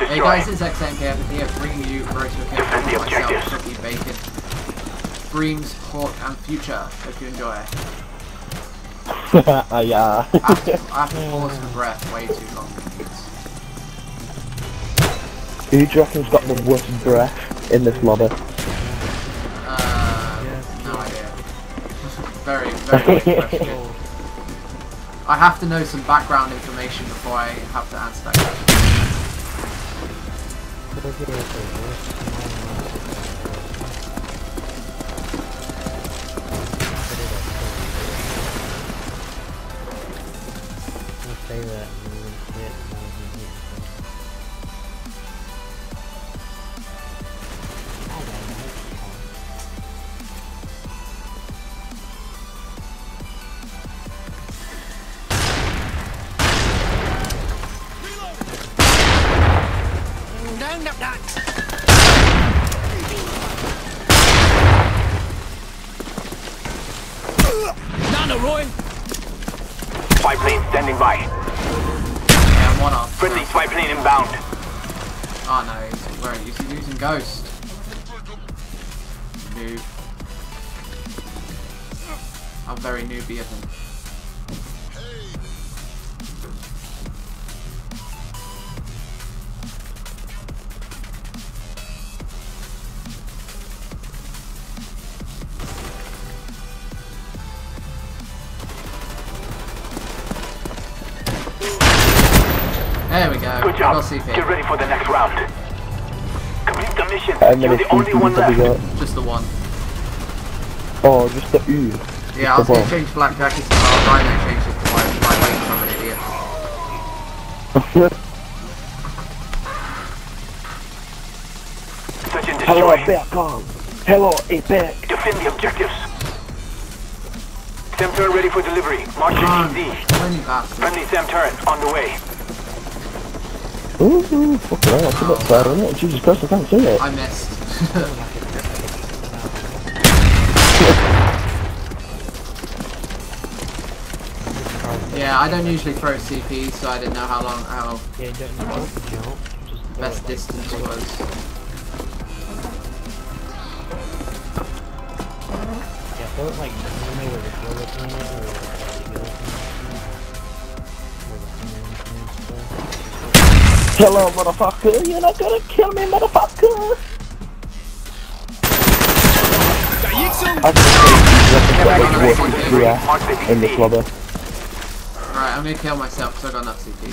and Hey guys, it's XNKF here, bringing you Roast with Defend the myself, objectives. Cookie Bacon, Dreams, Hawk, and Future. Hope you enjoy. Ah, yeah. I have, to, I have to pause for breath way too long. Who do you reckon's got the worst breath in this lobby? Uh, no idea. very, very good question. I have to know some background information before I have to answer that question. Say Spy plane standing by. Yeah, I'm one off. Friendly spy plane inbound. Oh no, he's, where is he using Ghost? Noob. I'm very newbie of him. Good job. Got CP. Get ready for the next round. Complete the mission. How You're many the only one CPs have we left. got? Just the one. Oh, just the U. Yeah, I was gonna change Flak Jacket to well, Rhino changed it to my, my weight because I'm an idiot. Search and Hello, destroy. Hello, Epic. Defend the objectives. SAM turret ready for delivery. March your Come on, TZ. tiny. Friendly SAM turret on the way. Ooh, ooh, fucking hell, that's a bit fair, isn't it? Jesus Christ, I can't see it. I missed. yeah, I don't usually throw CP, so I didn't know how long, how Yeah, don't jump, jump. Just throw best distance was. Yeah, throw it like you know where the bullet can Hello, motherfucker. You're not gonna kill me, motherfucker. I can see he's got the worst breath the in this lobby. Right, I'm gonna kill myself because I got enough CP.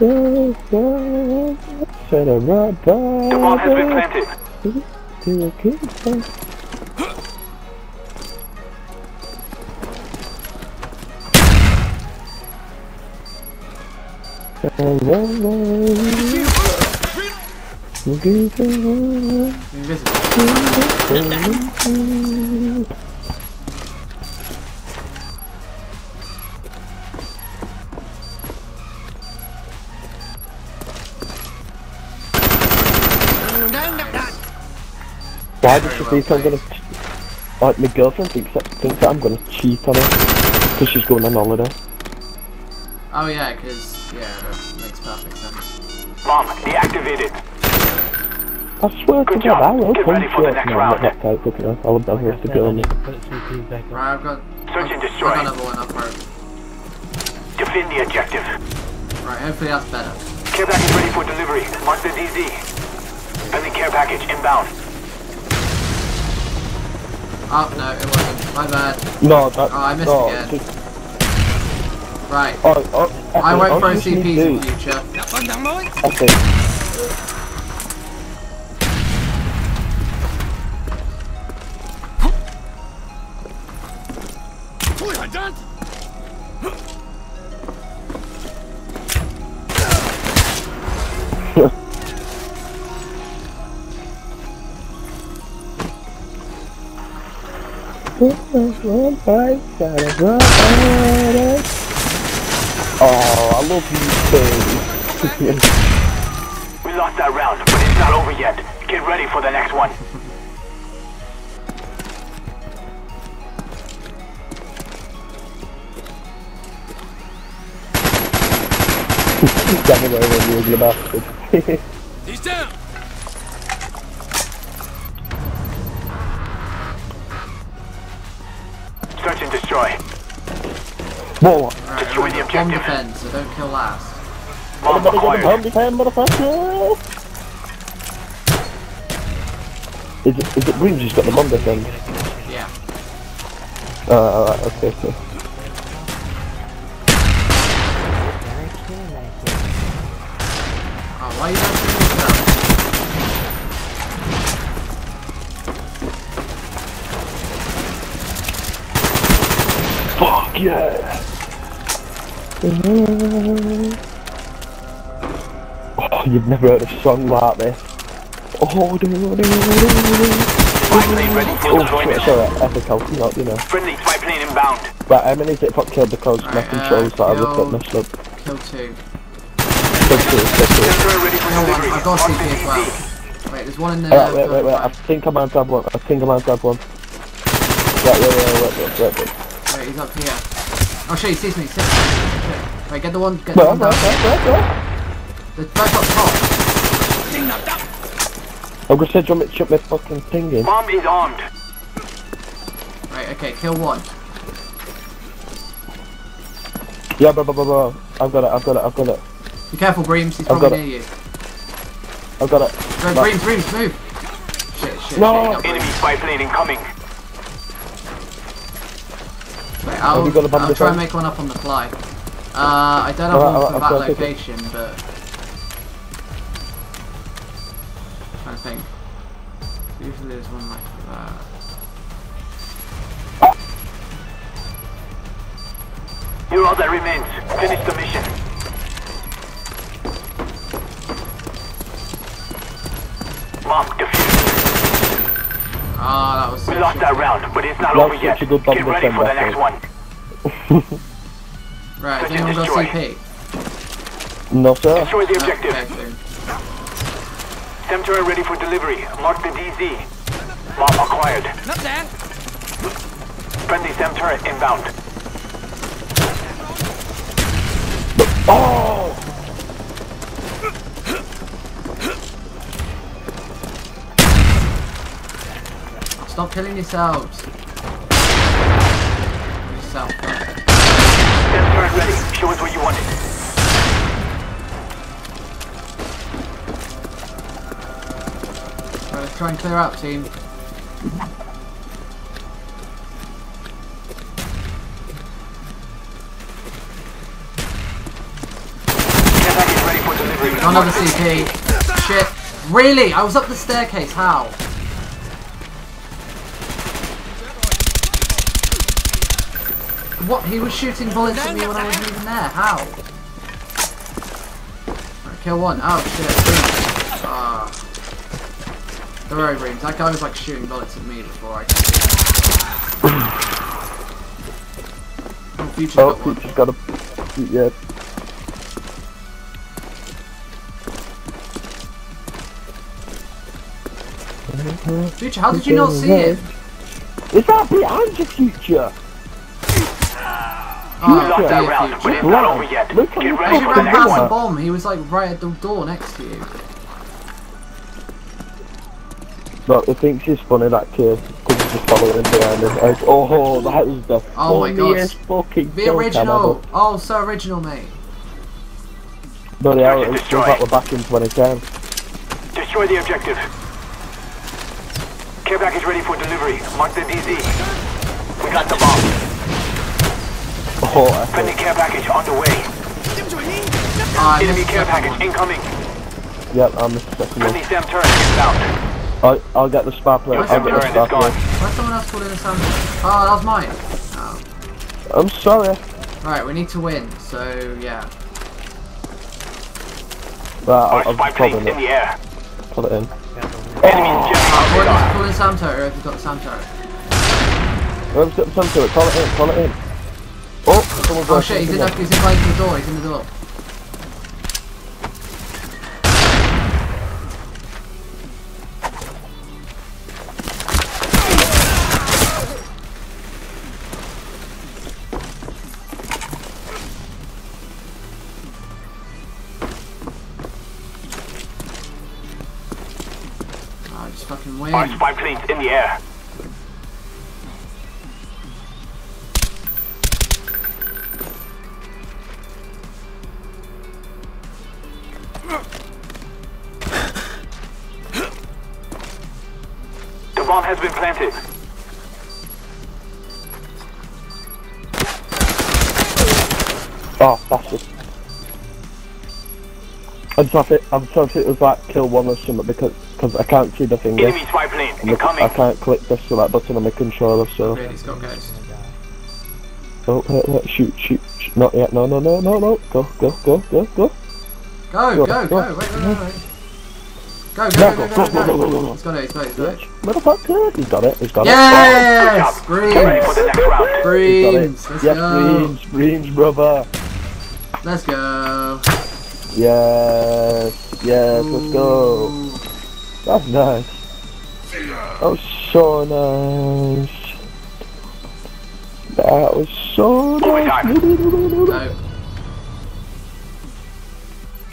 Em chuẩn đi. The The bomb has been planted. Invisible. Why does she think I'm gonna... Like, my girlfriend thinks that, thinks that I'm gonna cheat on her. Because she's going on holiday. Oh yeah, because yeah, that makes perfect sense. Bomb deactivated. I swear Good to God, I job. will Get come ready for the short. next No, round. not that fucking hell. I'll, I'll have to go on Put CP back on. Right, I've got. Search and I've destroy. got another one up road. Defend the objective. Right, hopefully that's better. Care package ready for delivery. Mark the DZ. Friendly care package inbound. Oh no, it wasn't. My bad. No, that, Oh, I missed no, again. Just, Right. Oh, oh, I okay, won't throw you just need CPs to in do- future. Okay. Oh, I love you, baby. We lost that round, but it's not over yet. Get ready for the next one. Got me there when you ugly bastard. He's down. Whoa! Alright, Destroy the remember, bomb objective. defense, so don't kill last. Bomb Everybody got a acquired. bomb defend, motherfucker! Is it, is it Bream just got the bomb defend? Yeah. Uh, alright, okay, okay. Oh, why are you not doing this? Fuck yeah! Oh, you've never heard a song like this. Oh, do, do, do, do. Spy plane ready for Oh, deployment. shit, sorry, epic out, not, you know. Friendly spy plane inbound. Right, how many is it fuck killed because my Right, uh, controls that I looked kill- at messed up? Kill two. Good to good to Sensor ready for Kill one. I've got Mark CP as well. Wait, there's one in there. Alright, wait, wait, wait, I think I might have one. I think I might have one. Right, wait, wait, wait, wait, wait, wait. Wait, he's up here. Oh shit, he sees me, he sees me. Shit. Wait, get the one, get the Wait, one wait, down. wait, wait, wait. The guy's up top. I'm gonna say jump it, shut my fucking thing in. Bomb is armed. Right, okay, kill one. Yeah, bro, bro, bro, bro. I've got it, I've got it, I've got it. Be careful, Breams, he's I've probably got near you. I've got it. Go, No. Breams, Breams, move! Shit, shit, No. shit. he Enemy spy plane incoming. Wait, I'll, got I'll try and make one up on the fly. Uh, I don't have Alright, one alright, for that got it. location, but... trying to think. Usually there's one like that. You're all that remains. Finish the mission. Bomb defused. Ah, that was We lost that round, but it's not That over was yet. such a good bomb Get ready for the next one. Right, has Search and anyone got destroy. CP? No, sir. Destroy the objective. okay, soon. Ready for delivery. Mark the DZ. Bomb acquired. Not that. Friendly SAM turret inbound. Oh! Stop killing yourselves. Yourself, Show us what you wanted. Let's try and clear out, team. Another CP. Shit. Really? I was up the staircase. How? What? He was shooting bullets at me when I wasn't even there. How? Right, kill one. Oh shit. Ah. The road rooms. That guy was like shooting bullets at me before I. Oh, future Oh, got one. he just got a... Yeah. Future, how did you not see it? Is that behind your future? Oh, ah, We lost that dear round, future. but it's not over yet. Look at Get ready He for the ran next past the one. bomb. He was like right at the door next to you. Look, he thinks he's funny, that kid. Because he's just following him behind him. Like, oh, that was the Oh my God. funniest fucking The original. Oh, so original, mate. Bloody hell, Search and it feels destroy. like we're back in 2010. Destroy the objective. Care package ready for delivery. Mark the DZ. We got the bomb. Oh, I Friendly care package on the way. Ah, Enemy care package incoming. Yep, I'm the second one. Friendly SAM turret inbound. I, I'll get the spar plate. I'll SAM get the turret spar is gone. plate. Why someone else called in a sound? Oh, that was mine. Oh. I'm sorry. Right, we need to win, so yeah. Right, I'll, Our I'll spy just it in in. the air. Put it in. Enemies jet Oh, call, radar. in, call Sam Turret if you've got the Sam Turret. Whoever's got the sun to it, call it in, call it in. Oh, someone's Oh got shit, he's in, something the, he's in by the door, he's in the door. Ah, oh, just fucking win. Our spy planes in the air. The bomb has been planted. Oh, bastard. I'm sorry, if it- I'm sorry if it was like kill one or something because cause I can't see the finger. Enemy spy plane And the- I can't click this select button on my controller, so. Really, it's got ghost. Oh, wait, wait, shoot, shoot, shoot. Not yet, no, no, no, no, no. Go, go, go, go, go. Go, Go, go, go. go, wait, wait, wait, wait. Go, go, No, go, go, go, go, go, go, go, go, go. go. He's got it, he's got it, he's got it. Motherfucker, he's got it, he's got Yes! Good job. Get ready for the Greens! next round. it. He's got Let's Yes, go! greens, greens, brother. Let's go! Yes, yes, let's go. That's nice. That was so nice. That was so nice. No.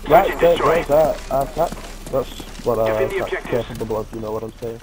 Right, uh, uh, That—that—that's what I uh, the objectives. you know what I'm saying.